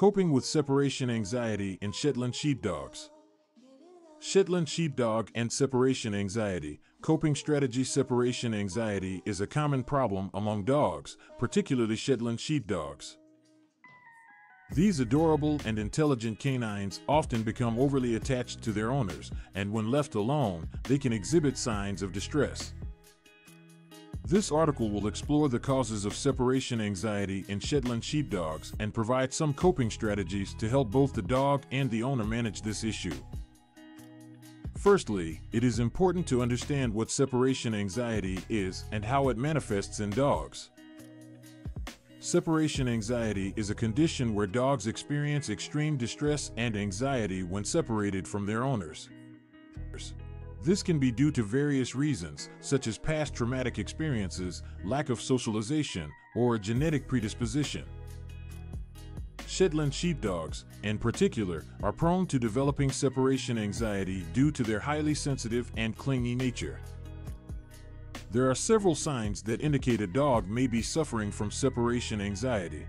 Coping with separation anxiety in Shetland sheepdogs. Shetland sheepdog and separation anxiety. Coping strategy separation anxiety is a common problem among dogs, particularly Shetland sheepdogs. These adorable and intelligent canines often become overly attached to their owners, and when left alone, they can exhibit signs of distress. This article will explore the causes of separation anxiety in Shetland sheepdogs and provide some coping strategies to help both the dog and the owner manage this issue. Firstly, it is important to understand what separation anxiety is and how it manifests in dogs. Separation anxiety is a condition where dogs experience extreme distress and anxiety when separated from their owners. This can be due to various reasons, such as past traumatic experiences, lack of socialization, or a genetic predisposition. Shetland sheepdogs, in particular, are prone to developing separation anxiety due to their highly sensitive and clingy nature. There are several signs that indicate a dog may be suffering from separation anxiety.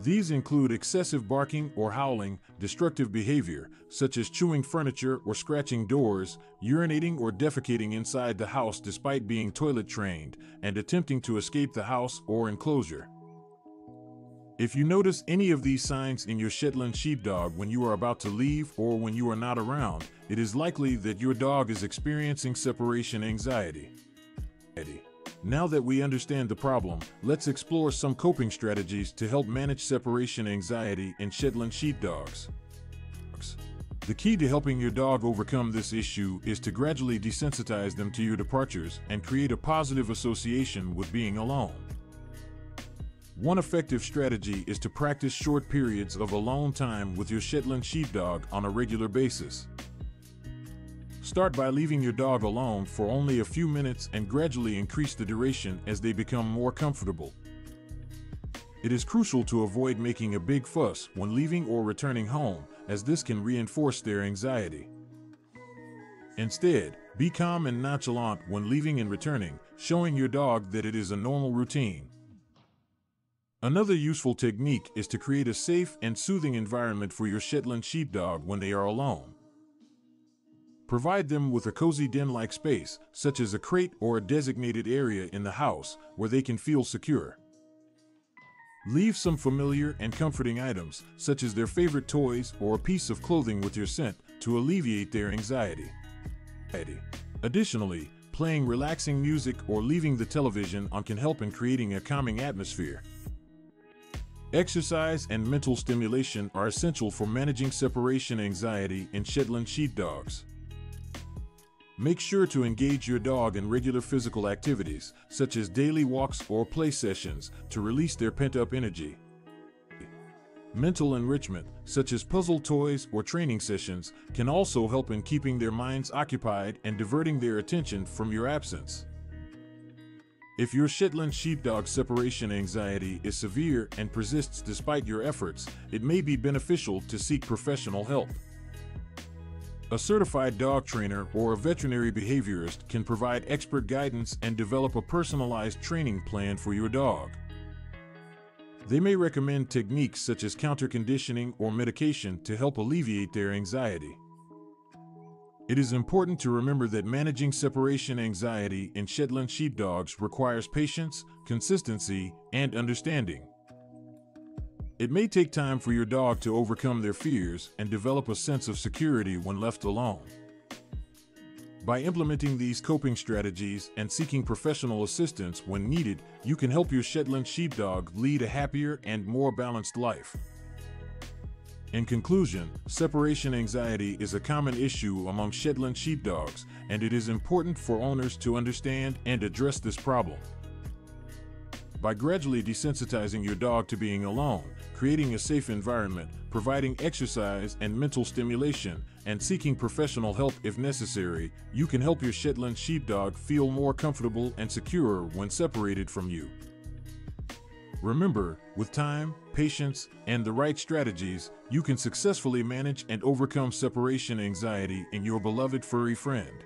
These include excessive barking or howling, destructive behavior, such as chewing furniture or scratching doors, urinating or defecating inside the house despite being toilet trained, and attempting to escape the house or enclosure. If you notice any of these signs in your Shetland sheepdog when you are about to leave or when you are not around, it is likely that your dog is experiencing separation anxiety. Now that we understand the problem, let's explore some coping strategies to help manage separation anxiety in Shetland sheepdogs. The key to helping your dog overcome this issue is to gradually desensitize them to your departures and create a positive association with being alone. One effective strategy is to practice short periods of alone time with your Shetland sheepdog on a regular basis. Start by leaving your dog alone for only a few minutes and gradually increase the duration as they become more comfortable. It is crucial to avoid making a big fuss when leaving or returning home, as this can reinforce their anxiety. Instead, be calm and nonchalant when leaving and returning, showing your dog that it is a normal routine. Another useful technique is to create a safe and soothing environment for your Shetland sheepdog when they are alone. Provide them with a cozy den-like space, such as a crate or a designated area in the house where they can feel secure. Leave some familiar and comforting items, such as their favorite toys or a piece of clothing with your scent, to alleviate their anxiety. Additionally, playing relaxing music or leaving the television on can help in creating a calming atmosphere. Exercise and mental stimulation are essential for managing separation anxiety in Shetland sheepdogs. Make sure to engage your dog in regular physical activities, such as daily walks or play sessions, to release their pent-up energy. Mental enrichment, such as puzzle toys or training sessions, can also help in keeping their minds occupied and diverting their attention from your absence. If your Shetland sheepdog separation anxiety is severe and persists despite your efforts, it may be beneficial to seek professional help. A certified dog trainer or a veterinary behaviorist can provide expert guidance and develop a personalized training plan for your dog. They may recommend techniques such as counter conditioning or medication to help alleviate their anxiety. It is important to remember that managing separation anxiety in Shetland sheepdogs requires patience, consistency, and understanding. It may take time for your dog to overcome their fears and develop a sense of security when left alone. By implementing these coping strategies and seeking professional assistance when needed, you can help your Shetland sheepdog lead a happier and more balanced life. In conclusion, separation anxiety is a common issue among Shetland sheepdogs, and it is important for owners to understand and address this problem. By gradually desensitizing your dog to being alone, creating a safe environment, providing exercise and mental stimulation, and seeking professional help if necessary, you can help your Shetland sheepdog feel more comfortable and secure when separated from you. Remember, with time, patience, and the right strategies, you can successfully manage and overcome separation anxiety in your beloved furry friend.